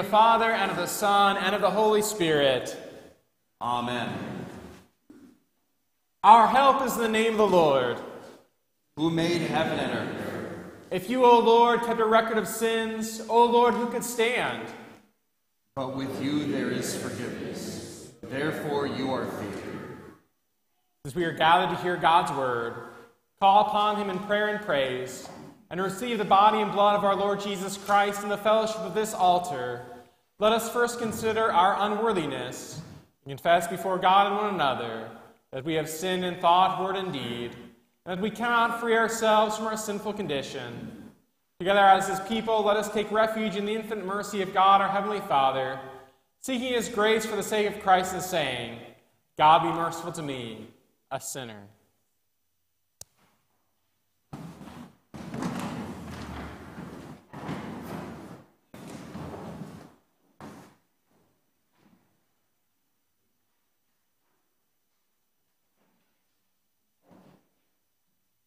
The Father, and of the Son, and of the Holy Spirit. Amen. Our help is in the name of the Lord. Who made heaven and earth? If you, O Lord, kept a record of sins, O Lord, who could stand? But with you there is forgiveness. Therefore you are favored. As we are gathered to hear God's word, call upon him in prayer and praise, and receive the body and blood of our Lord Jesus Christ in the fellowship of this altar, let us first consider our unworthiness and confess before God and one another that we have sinned in thought, word, and deed, and that we cannot free ourselves from our sinful condition. Together as his people, let us take refuge in the infinite mercy of God, our Heavenly Father, seeking his grace for the sake of Christ and saying, God be merciful to me, a sinner.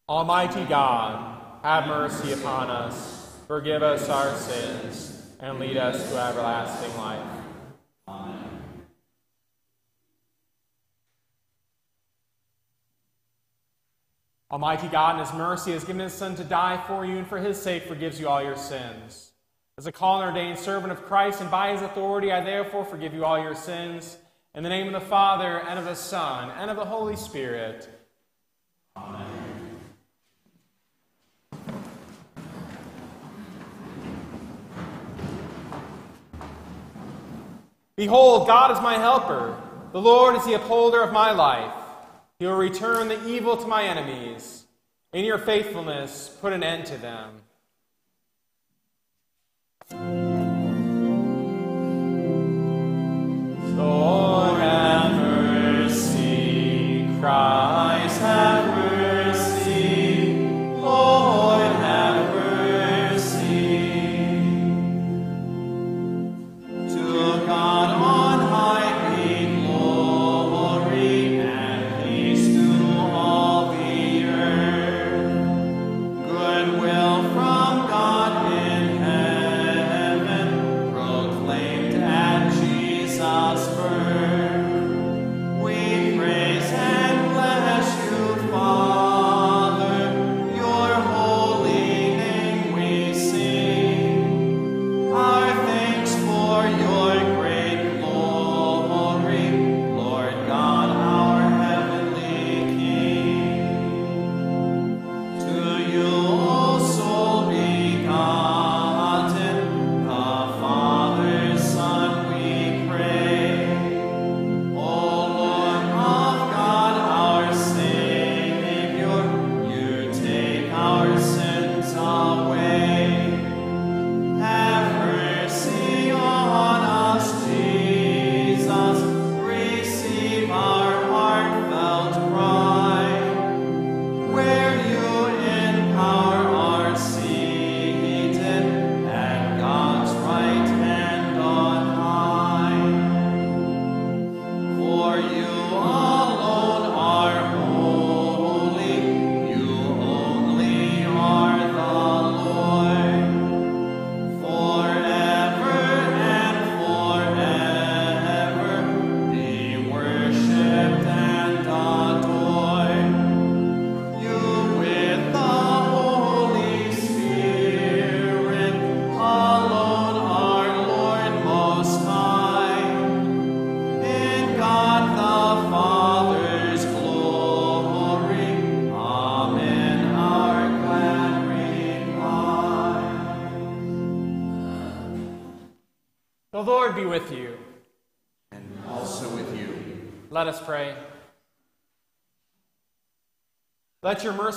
Almighty God, have mercy upon us, forgive us our sins, and lead us to everlasting life. Almighty God, in His mercy, has given His Son to die for you, and for His sake forgives you all your sins. As a called and ordained servant of Christ, and by His authority, I therefore forgive you all your sins. In the name of the Father, and of the Son, and of the Holy Spirit. Amen. Behold, God is my helper. The Lord is the upholder of my life. He will return the evil to my enemies. In your faithfulness, put an end to them. Lord, have mercy. Christ,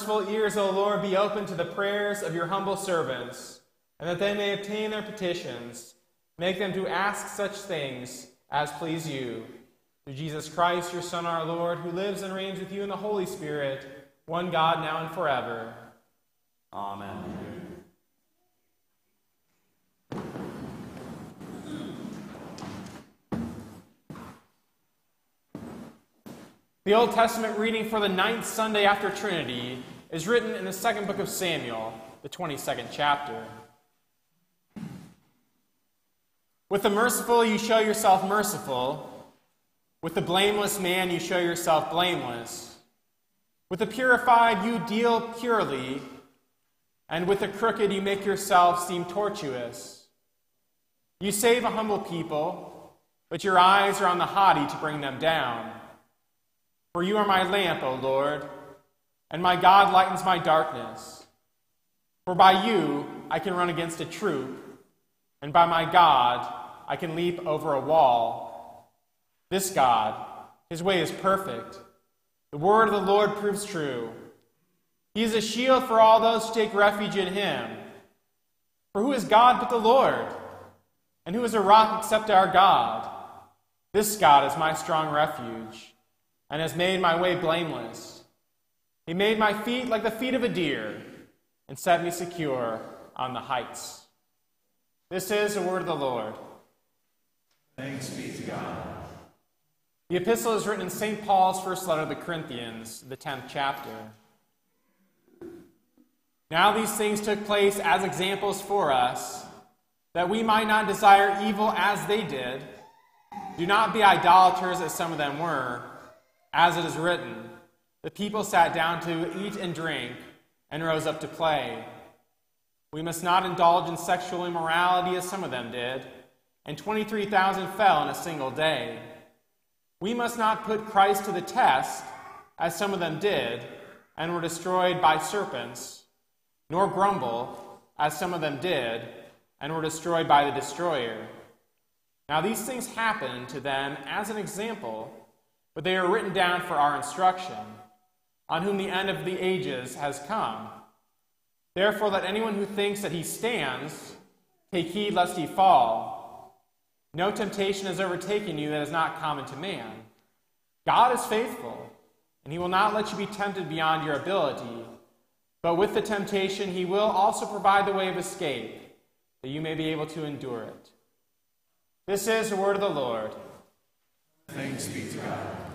merciful ears, O Lord, be open to the prayers of your humble servants, and that they may obtain their petitions. Make them to ask such things as please you. Through Jesus Christ, your Son, our Lord, who lives and reigns with you in the Holy Spirit, one God, now and forever. Amen. The Old Testament reading for the ninth Sunday after Trinity is written in the second book of Samuel, the 22nd chapter. With the merciful, you show yourself merciful. With the blameless man, you show yourself blameless. With the purified, you deal purely. And with the crooked, you make yourself seem tortuous. You save a humble people, but your eyes are on the haughty to bring them down. For you are my lamp, O Lord, and my God lightens my darkness. For by you I can run against a troop, and by my God I can leap over a wall. This God, his way is perfect. The word of the Lord proves true. He is a shield for all those who take refuge in him. For who is God but the Lord? And who is a rock except our God? This God is my strong refuge, and has made my way blameless. He made my feet like the feet of a deer, and set me secure on the heights. This is the word of the Lord. Thanks be to God. The epistle is written in St. Paul's first letter to the Corinthians, the 10th chapter. Now these things took place as examples for us, that we might not desire evil as they did. Do not be idolaters as some of them were. As it is written, the people sat down to eat and drink and rose up to play. We must not indulge in sexual immorality as some of them did, and 23,000 fell in a single day. We must not put Christ to the test as some of them did and were destroyed by serpents nor grumble, as some of them did, and were destroyed by the destroyer. Now these things happened to them as an example, but they are written down for our instruction, on whom the end of the ages has come. Therefore, let anyone who thinks that he stands take heed lest he fall. No temptation has overtaken you that is not common to man. God is faithful, and he will not let you be tempted beyond your ability. But with the temptation, he will also provide the way of escape, that you may be able to endure it. This is the word of the Lord. Thanks be to God.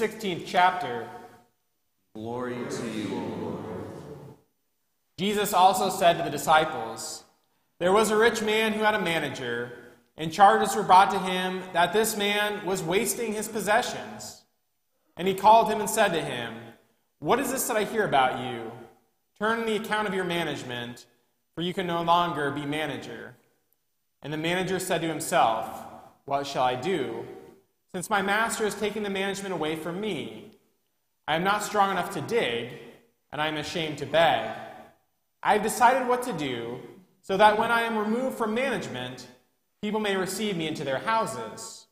16th chapter. Glory to you, O Lord. Jesus also said to the disciples, There was a rich man who had a manager, and charges were brought to him that this man was wasting his possessions. And he called him and said to him, What is this that I hear about you? Turn in the account of your management, for you can no longer be manager. And the manager said to himself, What shall I do? Since my master is taking the management away from me, I am not strong enough to dig, and I am ashamed to beg. I have decided what to do, so that when I am removed from management, people may receive me into their houses.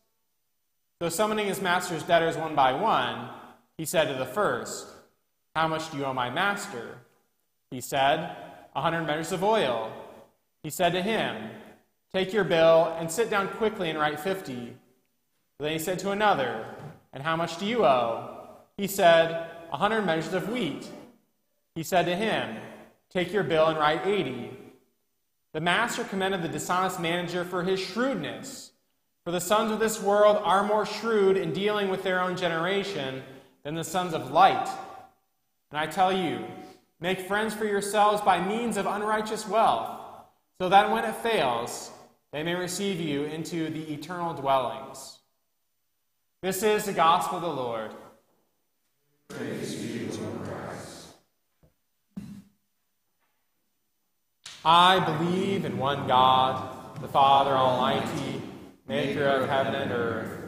So, summoning his master's debtors one by one, he said to the first, How much do you owe my master? He said, A hundred measures of oil. He said to him, Take your bill and sit down quickly and write fifty. Then he said to another, And how much do you owe? He said, A hundred measures of wheat. He said to him, Take your bill and write eighty. The master commended the dishonest manager for his shrewdness. For the sons of this world are more shrewd in dealing with their own generation than the sons of light. And I tell you, make friends for yourselves by means of unrighteous wealth, so that when it fails, they may receive you into the eternal dwellings. This is the gospel of the Lord. Praise you, Lord Christ. I believe in one God, the Father Almighty, maker of heaven and earth,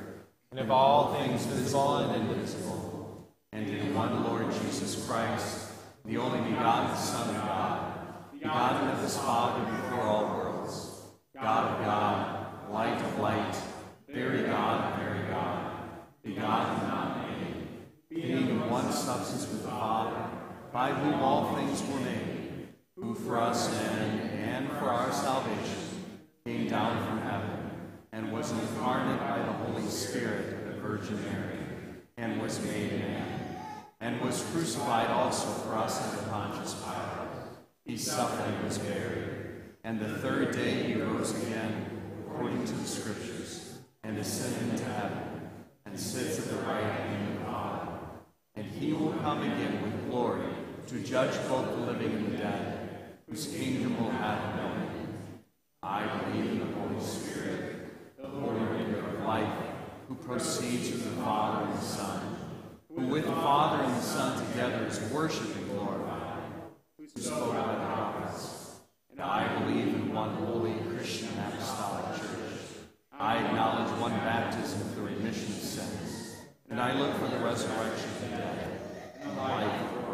and of all things visible and invisible, and in one Lord Jesus Christ, the only begotten Son of God, begotten of his Father before all worlds, God of God, light of light, very God of one substance with the Father, by whom all things were made, who for us men and for our salvation came down from heaven, and was incarnate by the Holy Spirit of the Virgin Mary, and was made man, and was crucified also for us under Pontius Pilate. He suffered and was buried, and the third day he rose again, according to the Scriptures, and ascended into heaven, and sits at the right hand of God. And he will come again with glory to judge both the living and the dead, whose kingdom will have no end. I believe in the Holy Spirit, the Holy River of life, who proceeds from the Father and the Son, who with the Father and the Son together is worshipped and glorified, who spoke by the prophets. And I believe in one holy Christian apostolic. I acknowledge one baptism for remission of sins, and I look for the resurrection of the dead and life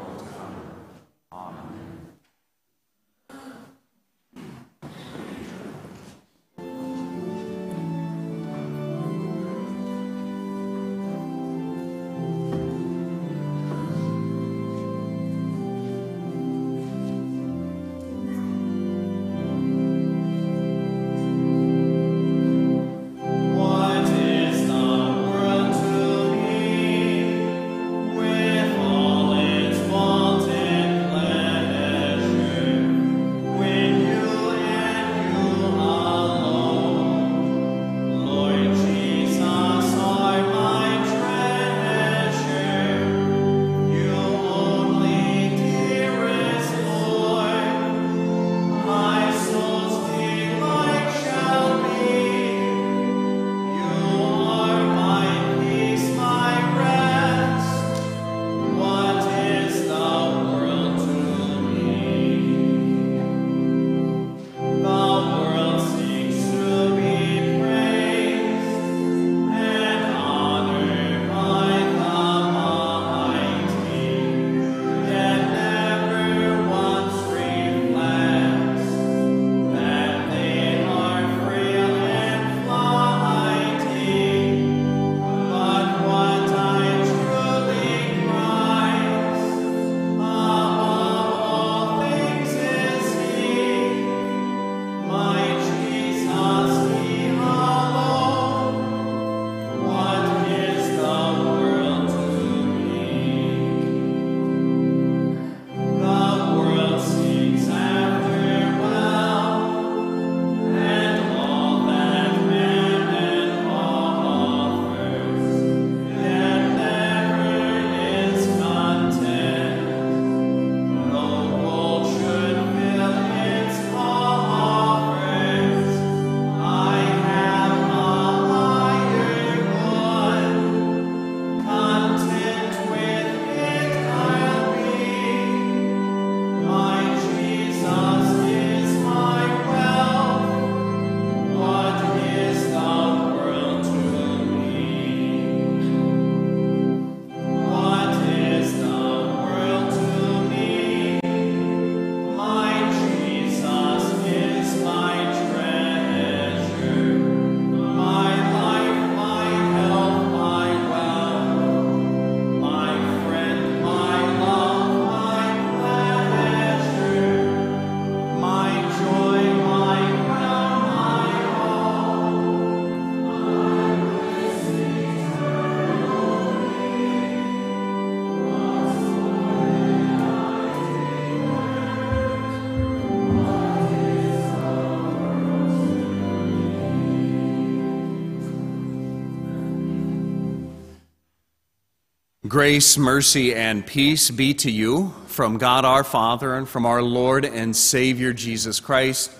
Grace, mercy, and peace be to you from God our Father and from our Lord and Savior Jesus Christ.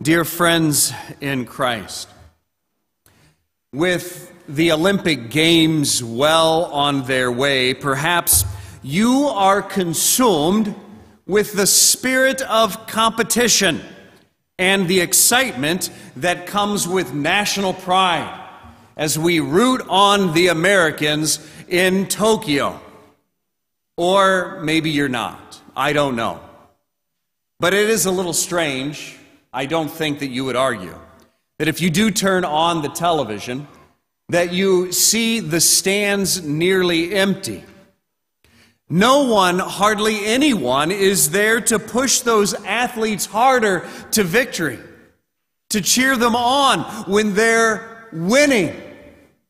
Dear friends in Christ, with the Olympic Games well on their way, perhaps you are consumed with the spirit of competition and the excitement that comes with national pride as we root on the Americans in Tokyo. Or maybe you're not. I don't know. But it is a little strange, I don't think that you would argue, that if you do turn on the television, that you see the stands nearly empty. No one, hardly anyone, is there to push those athletes harder to victory, to cheer them on when they're winning,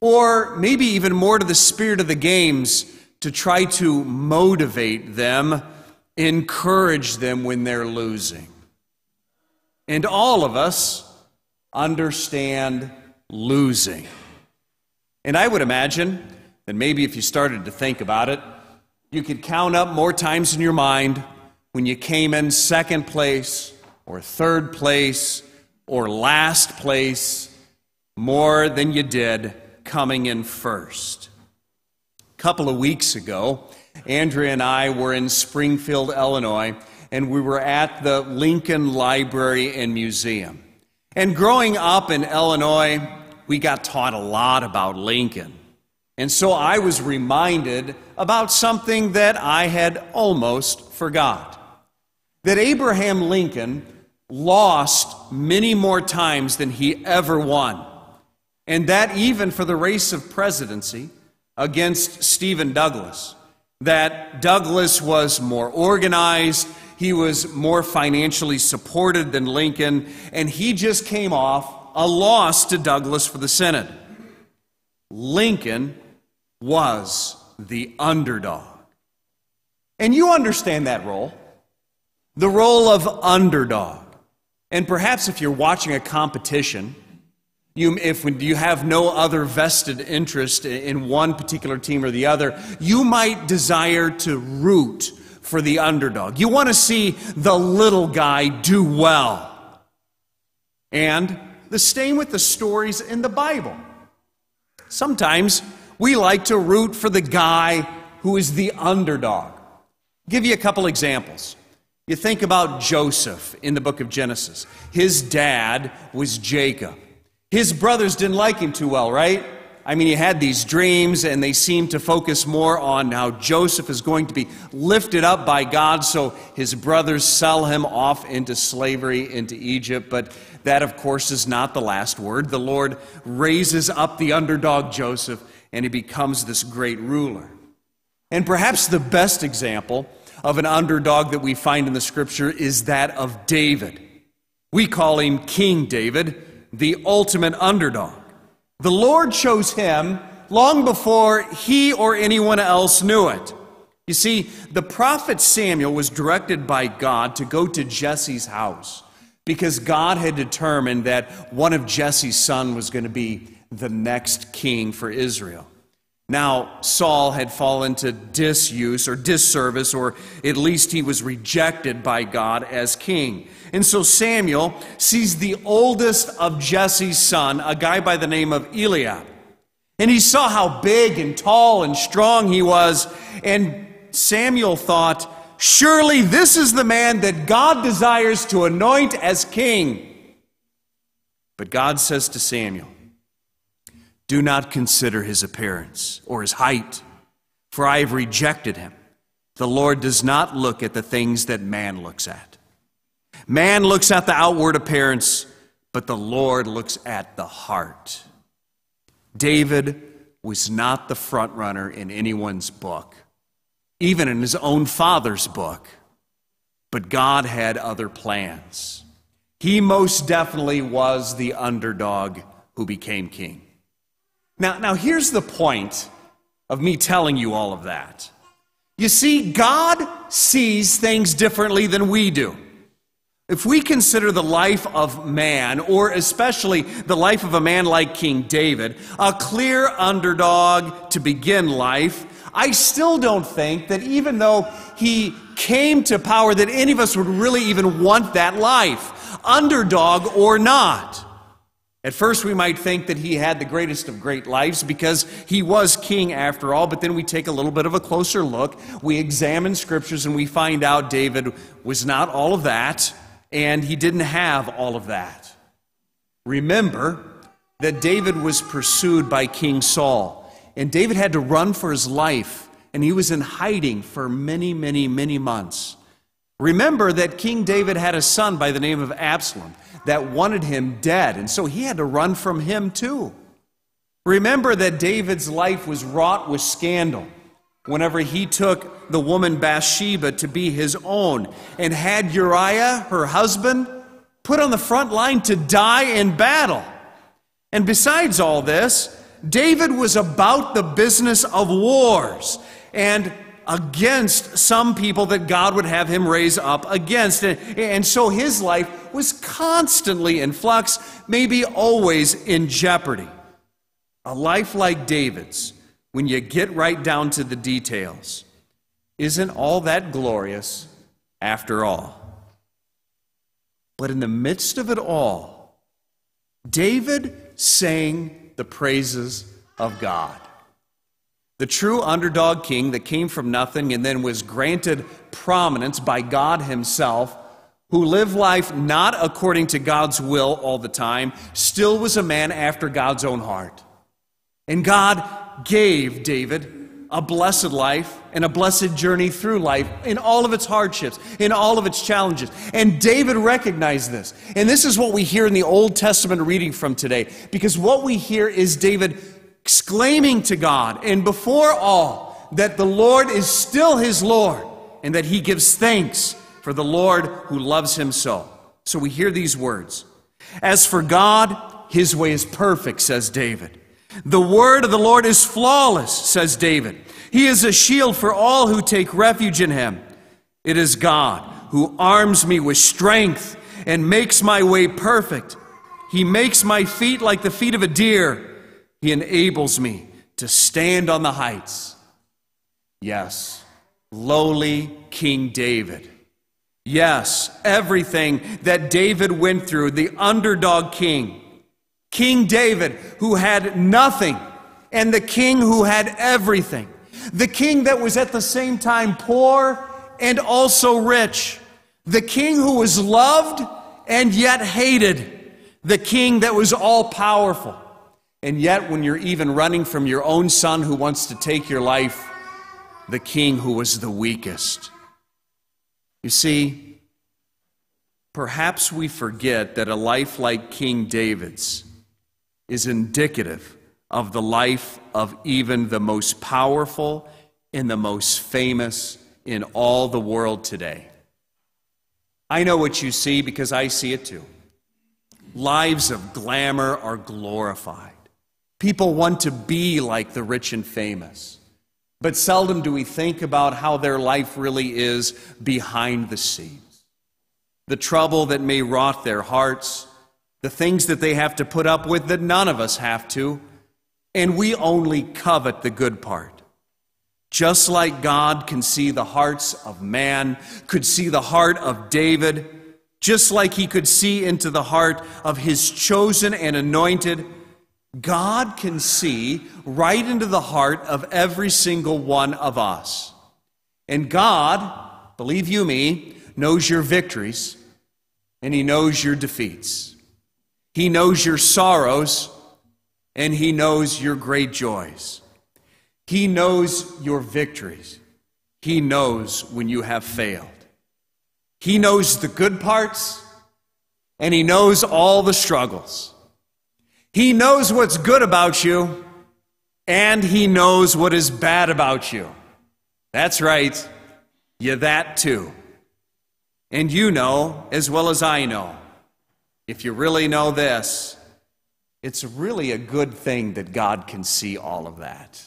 or maybe even more to the spirit of the games to try to motivate them, encourage them when they're losing. And all of us understand losing. And I would imagine that maybe if you started to think about it, you could count up more times in your mind when you came in second place or third place or last place more than you did coming in first. A couple of weeks ago, Andrea and I were in Springfield, Illinois, and we were at the Lincoln Library and Museum. And growing up in Illinois, we got taught a lot about Lincoln. And so I was reminded about something that I had almost forgot that Abraham Lincoln lost many more times than he ever won. And that even for the race of presidency against Stephen Douglas, that Douglas was more organized, he was more financially supported than Lincoln, and he just came off a loss to Douglas for the Senate. Lincoln was the underdog. And you understand that role the role of underdog. And perhaps if you're watching a competition, you, if you have no other vested interest in one particular team or the other, you might desire to root for the underdog. You want to see the little guy do well. And the same with the stories in the Bible. Sometimes we like to root for the guy who is the underdog. I'll give you a couple examples. You think about Joseph in the book of Genesis. His dad was Jacob. His brothers didn't like him too well, right? I mean, he had these dreams, and they seemed to focus more on how Joseph is going to be lifted up by God, so his brothers sell him off into slavery into Egypt. But that, of course, is not the last word. The Lord raises up the underdog Joseph and he becomes this great ruler. And perhaps the best example of an underdog that we find in the scripture is that of David. We call him King David, the ultimate underdog. The Lord chose him long before he or anyone else knew it. You see, the prophet Samuel was directed by God to go to Jesse's house because God had determined that one of Jesse's sons was going to be the next king for Israel. Now, Saul had fallen to disuse or disservice, or at least he was rejected by God as king. And so Samuel sees the oldest of Jesse's son, a guy by the name of Eliab. And he saw how big and tall and strong he was. And Samuel thought, surely this is the man that God desires to anoint as king. But God says to Samuel, do not consider his appearance or his height, for I have rejected him. The Lord does not look at the things that man looks at. Man looks at the outward appearance, but the Lord looks at the heart. David was not the front runner in anyone's book, even in his own father's book, but God had other plans. He most definitely was the underdog who became king. Now, now here's the point of me telling you all of that. You see, God sees things differently than we do. If we consider the life of man, or especially the life of a man like King David, a clear underdog to begin life, I still don't think that even though he came to power, that any of us would really even want that life, underdog or not. At first, we might think that he had the greatest of great lives because he was king after all, but then we take a little bit of a closer look. We examine scriptures and we find out David was not all of that, and he didn't have all of that. Remember that David was pursued by King Saul, and David had to run for his life, and he was in hiding for many, many, many months. Remember that King David had a son by the name of Absalom that wanted him dead, and so he had to run from him too. Remember that David's life was wrought with scandal. whenever he took the woman Bathsheba to be his own and had Uriah, her husband, put on the front line to die in battle. And besides all this, David was about the business of wars and against some people that God would have him raise up against. And, so his life was constantly in flux, maybe always in jeopardy. A life like David's, when you get right down to the details, isn't all that glorious after all. But in the midst of it all, David sang the praises of God. The true underdog king that came from nothing and then was granted prominence by God Himself, who lived life not according to God's will all the time, still was a man after God's own heart. And God gave David a blessed life and a blessed journey through life in all of its hardships, in all of its challenges. And David recognized this. And this is what we hear in the Old Testament reading from today, because what we hear is David exclaiming to God and before all that the Lord is still his Lord and that he gives thanks for the Lord who loves him so. So we hear these words. As for God, his way is perfect, says David. The word of the Lord is flawless, says David. He is a shield for all who take refuge in him. It is God who arms me with strength and makes my way perfect. He makes my feet like the feet of a deer he enables me to stand on the heights. Yes, lowly King David. Yes, everything that David went through, the underdog king. King David, who had nothing, and the king who had everything. The king that was at the same time poor and also rich. The king who was loved and yet hated. The king that was all powerful. And yet, when you're even running from your own son who wants to take your life, the king who was the weakest. You see, perhaps we forget that a life like King David's is indicative of the life of even the most powerful and the most famous in all the world today. I know what you see because I see it too. Lives of glamour are glorified. People want to be like the rich and famous. But seldom do we think about how their life really is behind the scenes. The trouble that may rot their hearts, the things that they have to put up with that none of us have to, and we only covet the good part. Just like God can see the hearts of man, could see the heart of David, just like he could see into the heart of his chosen and anointed, God can see right into the heart of every single one of us. And God, believe you me, knows your victories and He knows your defeats. He knows your sorrows and He knows your great joys. He knows your victories. He knows when you have failed. He knows the good parts and He knows all the struggles. He knows what's good about you, and He knows what is bad about you. That's right, you that too. And you know, as well as I know, if you really know this, it's really a good thing that God can see all of that.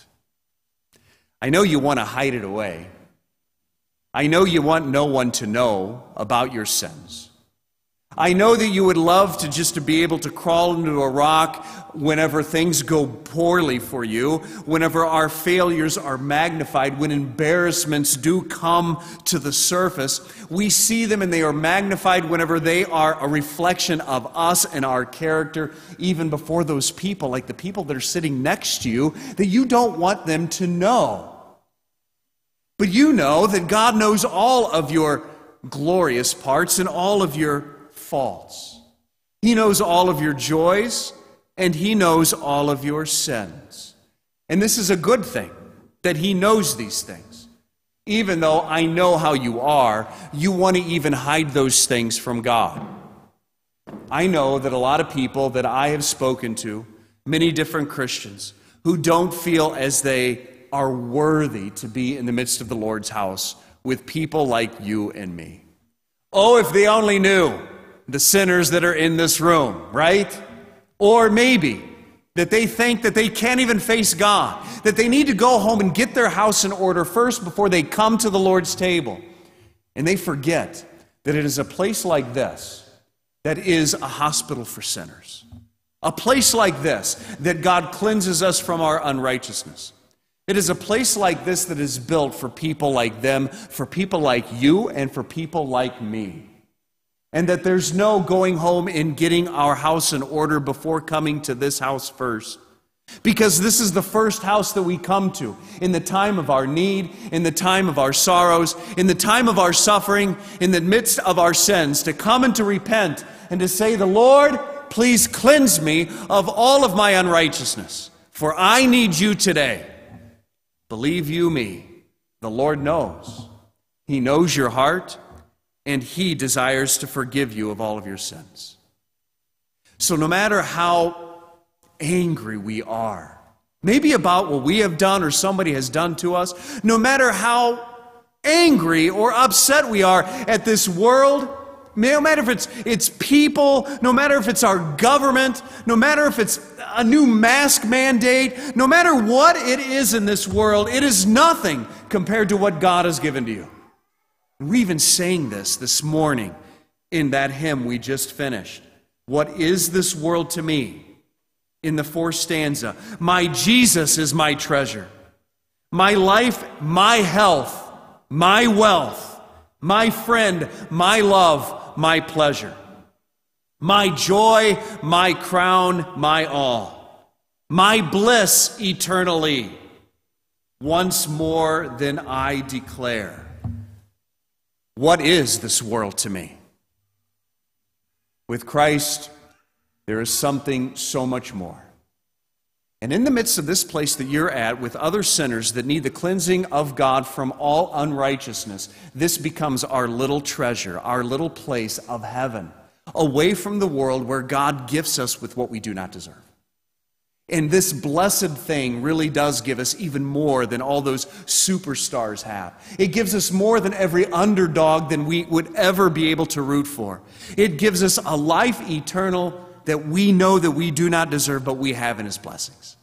I know you want to hide it away. I know you want no one to know about your sins. I know that you would love to just to be able to crawl into a rock whenever things go poorly for you, whenever our failures are magnified, when embarrassments do come to the surface. We see them and they are magnified whenever they are a reflection of us and our character, even before those people, like the people that are sitting next to you, that you don't want them to know. But you know that God knows all of your glorious parts and all of your faults. He knows all of your joys, and He knows all of your sins. And this is a good thing that He knows these things. Even though I know how you are, you want to even hide those things from God. I know that a lot of people that I have spoken to, many different Christians, who don't feel as they are worthy to be in the midst of the Lord's house with people like you and me. Oh, if they only knew the sinners that are in this room, right? Or maybe that they think that they can't even face God, that they need to go home and get their house in order first before they come to the Lord's table. And they forget that it is a place like this that is a hospital for sinners. A place like this that God cleanses us from our unrighteousness. It is a place like this that is built for people like them, for people like you, and for people like me. And that there's no going home and getting our house in order before coming to this house first. Because this is the first house that we come to in the time of our need, in the time of our sorrows, in the time of our suffering, in the midst of our sins, to come and to repent and to say, The Lord, please cleanse me of all of my unrighteousness, for I need you today. Believe you me, the Lord knows. He knows your heart, and He desires to forgive you of all of your sins. So, no matter how angry we are, maybe about what we have done or somebody has done to us, no matter how angry or upset we are at this world, no matter if it's, it's people, no matter if it's our government, no matter if it's a new mask mandate, no matter what it is in this world, it is nothing compared to what God has given to you. We even sang this this morning in that hymn we just finished. What is this world to me? In the fourth stanza, my Jesus is my treasure, my life, my health, my wealth, my friend, my love, my pleasure, my joy, my crown, my all, my bliss eternally. Once more, then I declare what is this world to me? With Christ, there is something so much more. And in the midst of this place that you're at with other sinners that need the cleansing of God from all unrighteousness, this becomes our little treasure, our little place of heaven, away from the world where God gifts us with what we do not deserve. And this blessed thing really does give us even more than all those superstars have. It gives us more than every underdog than we would ever be able to root for. It gives us a life eternal that we know that we do not deserve, but we have in His blessings.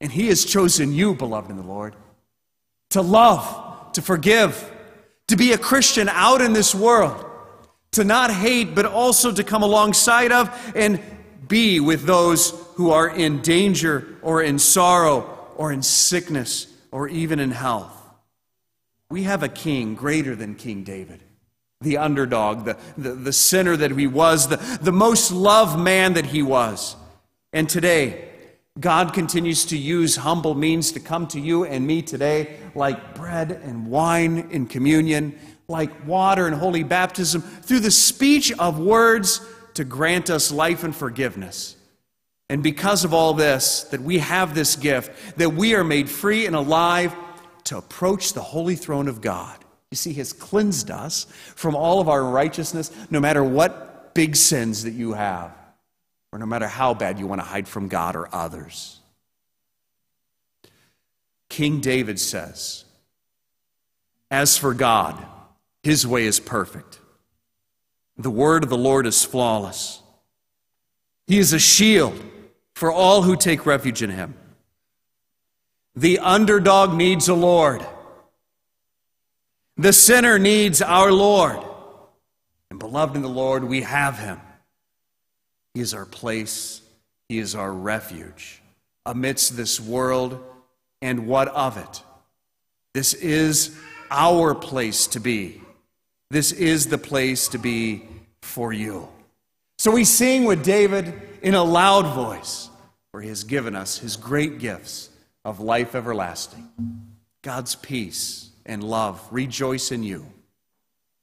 And He has chosen you, beloved in the Lord, to love, to forgive, to be a Christian out in this world, to not hate, but also to come alongside of and be with those who are in danger or in sorrow or in sickness or even in health. We have a king greater than King David the underdog, the, the, the sinner that he was, the, the most loved man that he was. And today, God continues to use humble means to come to you and me today, like bread and wine in communion, like water and holy baptism, through the speech of words to grant us life and forgiveness. And because of all this, that we have this gift, that we are made free and alive to approach the holy throne of God. You see, He has cleansed us from all of our righteousness, no matter what big sins that you have, or no matter how bad you want to hide from God or others. King David says, As for God, His way is perfect. The word of the Lord is flawless. He is a shield for all who take refuge in Him. The underdog needs a Lord. The sinner needs our Lord. And beloved in the Lord, we have him. He is our place, he is our refuge amidst this world and what of it. This is our place to be. This is the place to be for you. So we sing with David in a loud voice, for he has given us his great gifts of life everlasting, God's peace and love rejoice in you.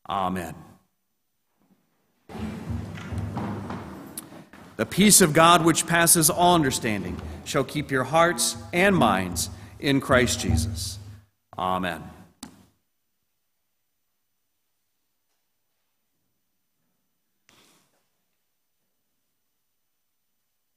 Amen. The peace of God, which passes all understanding, shall keep your hearts and minds in Christ Jesus. Amen.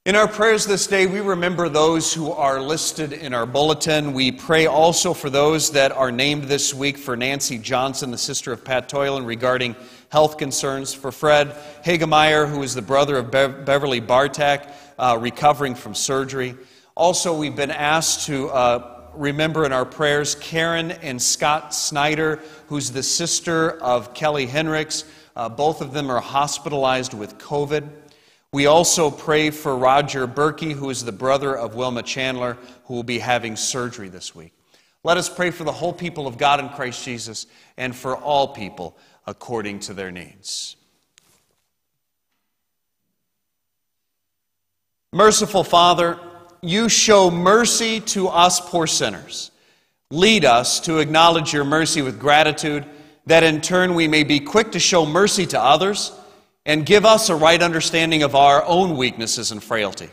In our prayers this day, we remember those who are listed in our bulletin. We pray also for those that are named this week for Nancy Johnson, the sister of Pat Toylan, regarding health concerns, for Fred Hagemeyer, who is the brother of Be- Beverly Bartak, uh, recovering from surgery. Also, we've been asked to uh, remember in our prayers Karen and Scott Snyder, who's the sister of Kelly Henricks. Uh, both of them are hospitalized with COVID. We also pray for Roger Berkey, who is the brother of Wilma Chandler, who will be having surgery this week. Let us pray for the whole people of God in Christ Jesus and for all people according to their needs. Merciful Father, you show mercy to us poor sinners. Lead us to acknowledge your mercy with gratitude, that in turn we may be quick to show mercy to others and give us a right understanding of our own weaknesses and frailty.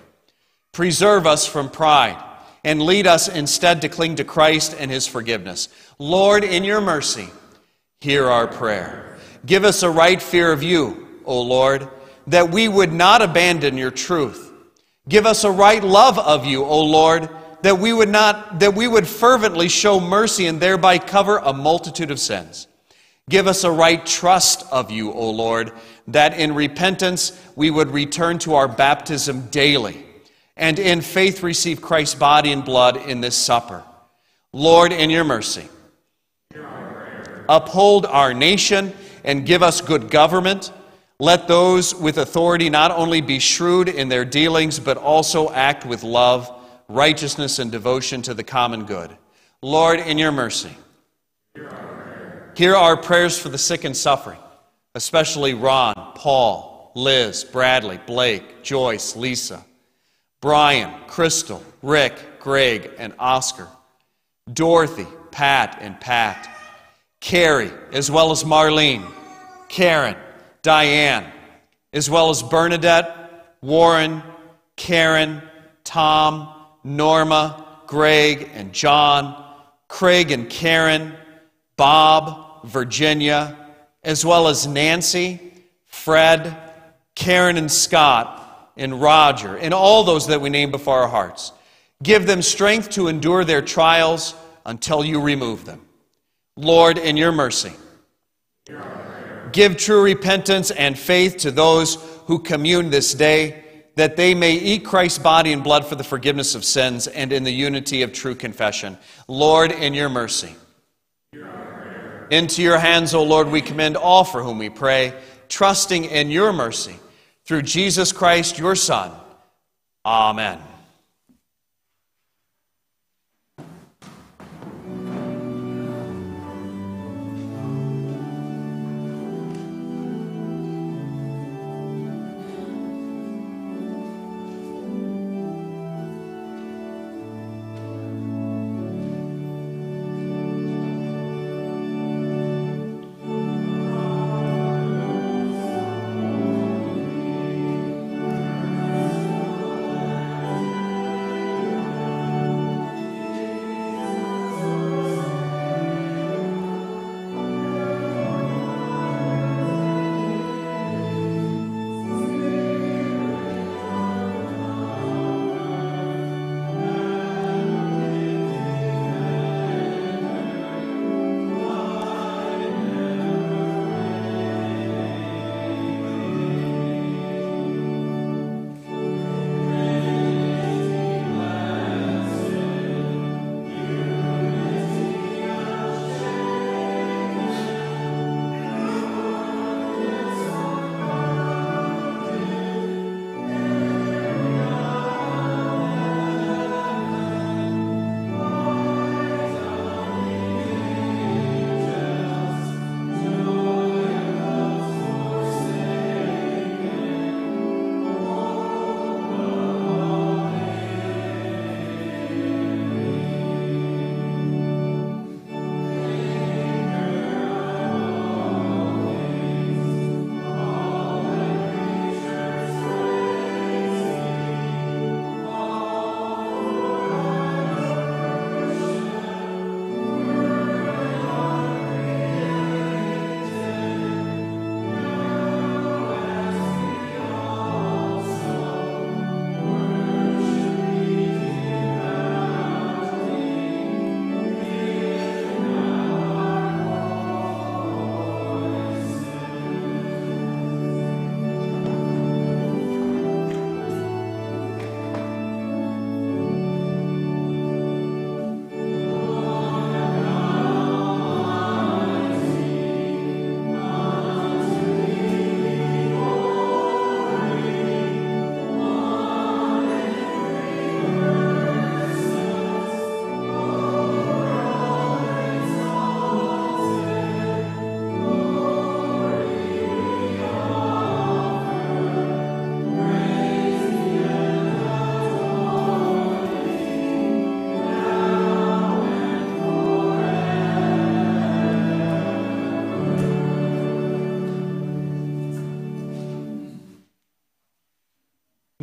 Preserve us from pride and lead us instead to cling to Christ and his forgiveness. Lord, in your mercy, hear our prayer. Give us a right fear of you, O Lord, that we would not abandon your truth. Give us a right love of you, O Lord, that we would not that we would fervently show mercy and thereby cover a multitude of sins. Give us a right trust of you, O Lord, that in repentance we would return to our baptism daily, and in faith receive Christ's body and blood in this supper. Lord, in your mercy, uphold our nation and give us good government. Let those with authority not only be shrewd in their dealings, but also act with love, righteousness, and devotion to the common good. Lord, in your mercy, Hear our prayers for the sick and suffering, especially Ron, Paul, Liz, Bradley, Blake, Joyce, Lisa, Brian, Crystal, Rick, Greg, and Oscar, Dorothy, Pat, and Pat, Carrie, as well as Marlene, Karen, Diane, as well as Bernadette, Warren, Karen, Tom, Norma, Greg, and John, Craig and Karen, Bob, Virginia, as well as Nancy, Fred, Karen, and Scott, and Roger, and all those that we name before our hearts. Give them strength to endure their trials until you remove them. Lord, in your mercy, give true repentance and faith to those who commune this day, that they may eat Christ's body and blood for the forgiveness of sins and in the unity of true confession. Lord, in your mercy. Into your hands, O Lord, we commend all for whom we pray, trusting in your mercy. Through Jesus Christ, your Son. Amen.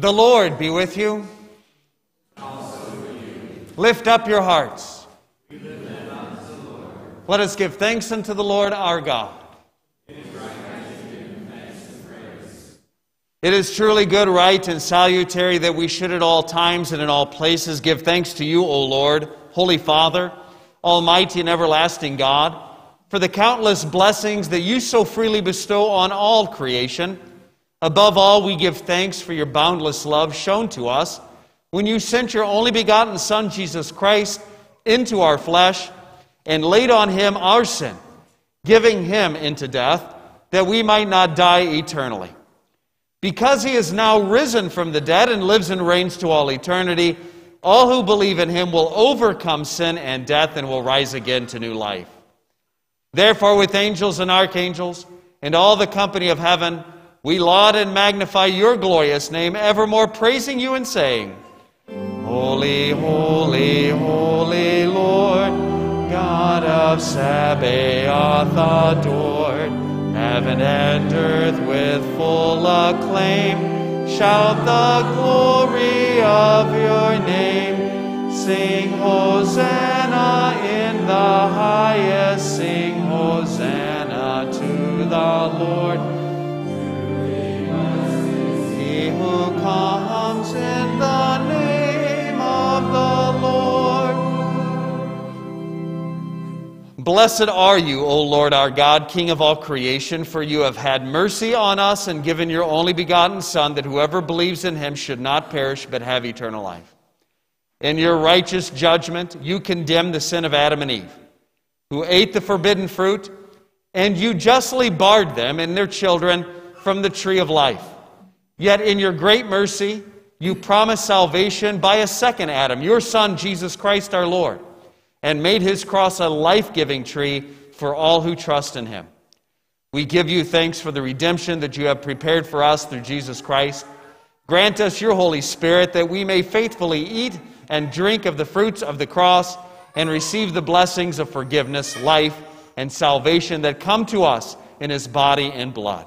The Lord be with you. Lift up your hearts. Let us give thanks unto the Lord our God. It is truly good, right, and salutary that we should at all times and in all places give thanks to you, O Lord, Holy Father, Almighty and everlasting God, for the countless blessings that you so freely bestow on all creation. Above all, we give thanks for your boundless love shown to us when you sent your only begotten Son, Jesus Christ, into our flesh and laid on him our sin, giving him into death, that we might not die eternally. Because he is now risen from the dead and lives and reigns to all eternity, all who believe in him will overcome sin and death and will rise again to new life. Therefore, with angels and archangels and all the company of heaven, we laud and magnify your glorious name, evermore praising you and saying, Holy, holy, holy Lord, God of Sabaoth adored. Heaven and earth with full acclaim shout the glory of your name. Sing Hosanna in the highest, sing Hosanna to the Lord. Blessed are you, O Lord our God, King of all creation, for you have had mercy on us and given your only begotten Son, that whoever believes in him should not perish but have eternal life. In your righteous judgment, you condemn the sin of Adam and Eve, who ate the forbidden fruit, and you justly barred them and their children from the tree of life. Yet in your great mercy, you promised salvation by a second Adam, your Son, Jesus Christ our Lord and made his cross a life giving tree for all who trust in him. We give you thanks for the redemption that you have prepared for us through Jesus Christ. Grant us your Holy Spirit that we may faithfully eat and drink of the fruits of the cross and receive the blessings of forgiveness, life, and salvation that come to us in his body and blood.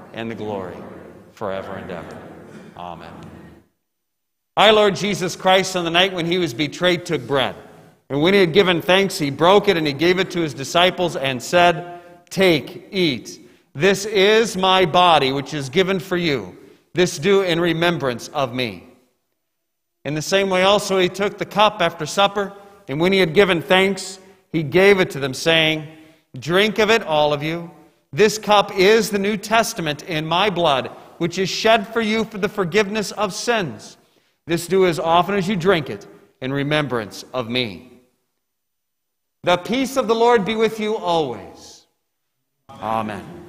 and the glory, forever and ever. Amen. Our Lord Jesus Christ, on the night when he was betrayed, took bread. And when he had given thanks, he broke it and he gave it to his disciples and said, Take, eat. This is my body, which is given for you. This do in remembrance of me. In the same way, also, he took the cup after supper, and when he had given thanks, he gave it to them, saying, Drink of it, all of you. This cup is the New Testament in my blood, which is shed for you for the forgiveness of sins. This do as often as you drink it in remembrance of me. The peace of the Lord be with you always. Amen.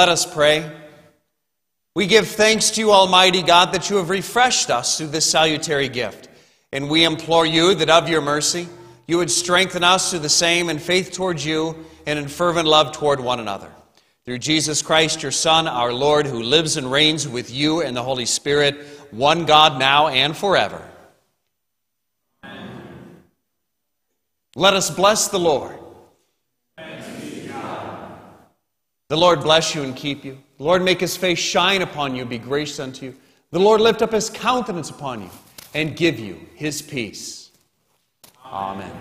Let us pray. We give thanks to you, Almighty God, that you have refreshed us through this salutary gift. And we implore you that of your mercy, you would strengthen us through the same in faith towards you and in fervent love toward one another. Through Jesus Christ, your Son, our Lord, who lives and reigns with you and the Holy Spirit, one God now and forever. Let us bless the Lord. The Lord bless you and keep you. The Lord make his face shine upon you, and be gracious unto you. The Lord lift up his countenance upon you and give you his peace. Amen.